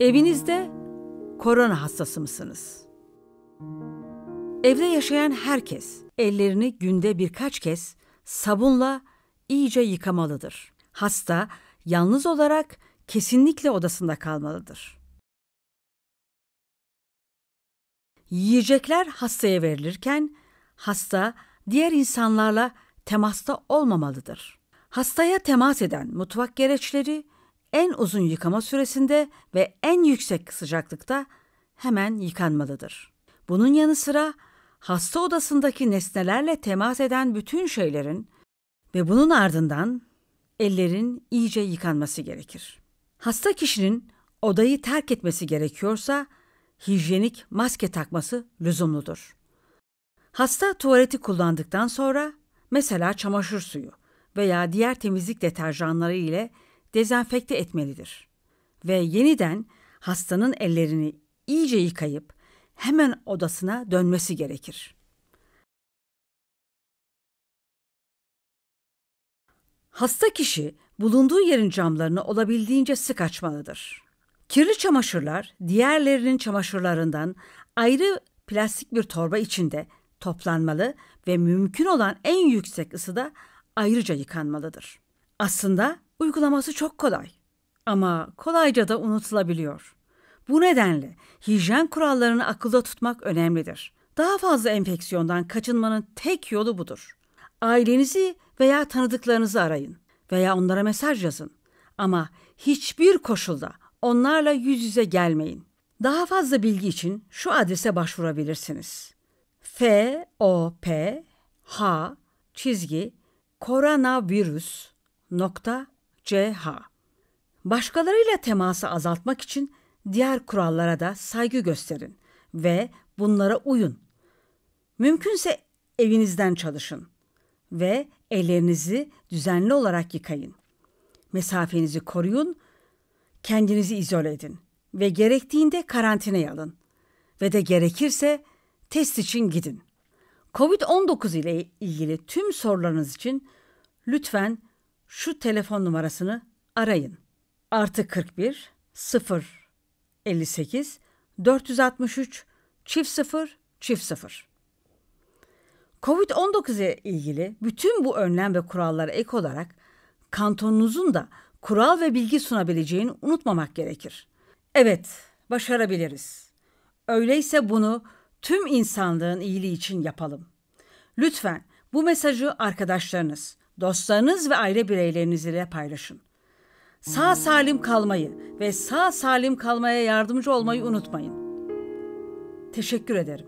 Evinizde korona hastası mısınız? Evde yaşayan herkes ellerini günde birkaç kez sabunla iyice yıkamalıdır. Hasta yalnız olarak kesinlikle odasında kalmalıdır. Yiyecekler hastaya verilirken hasta diğer insanlarla temasta olmamalıdır. Hastaya temas eden mutfak gereçleri en uzun yıkama süresinde ve en yüksek sıcaklıkta hemen yıkanmalıdır. Bunun yanı sıra hasta odasındaki nesnelerle temas eden bütün şeylerin ve bunun ardından ellerin iyice yıkanması gerekir. Hasta kişinin odayı terk etmesi gerekiyorsa hijyenik maske takması lüzumludur. Hasta tuvaleti kullandıktan sonra mesela çamaşır suyu veya diğer temizlik deterjanları ile dezenfekte etmelidir. Ve yeniden hastanın ellerini iyice yıkayıp hemen odasına dönmesi gerekir. Hasta kişi bulunduğu yerin camlarını olabildiğince sık açmalıdır. Kirli çamaşırlar diğerlerinin çamaşırlarından ayrı plastik bir torba içinde toplanmalı ve mümkün olan en yüksek ısıda ayrıca yıkanmalıdır. Aslında uygulaması çok kolay ama kolayca da unutulabiliyor. Bu nedenle hijyen kurallarını akılda tutmak önemlidir. Daha fazla enfeksiyondan kaçınmanın tek yolu budur. Ailenizi veya tanıdıklarınızı arayın veya onlara mesaj yazın. Ama hiçbir koşulda onlarla yüz yüze gelmeyin. Daha fazla bilgi için şu adrese başvurabilirsiniz. F O P H çizgi koronavirüs nokta CH. Başkalarıyla teması azaltmak için diğer kurallara da saygı gösterin ve bunlara uyun. Mümkünse evinizden çalışın ve ellerinizi düzenli olarak yıkayın. Mesafenizi koruyun, kendinizi izole edin ve gerektiğinde karantinaya alın ve de gerekirse test için gidin. Covid-19 ile ilgili tüm sorularınız için lütfen şu telefon numarasını arayın. Artı 41 0 58 463 çift 0 çift 0. Covid-19 ile ilgili bütün bu önlem ve kurallara ek olarak kantonunuzun da kural ve bilgi sunabileceğini unutmamak gerekir. Evet, başarabiliriz. Öyleyse bunu tüm insanlığın iyiliği için yapalım. Lütfen bu mesajı arkadaşlarınız, dostlarınız ve aile bireyleriniz ile paylaşın. Sağ salim kalmayı ve sağ salim kalmaya yardımcı olmayı unutmayın. Teşekkür ederim.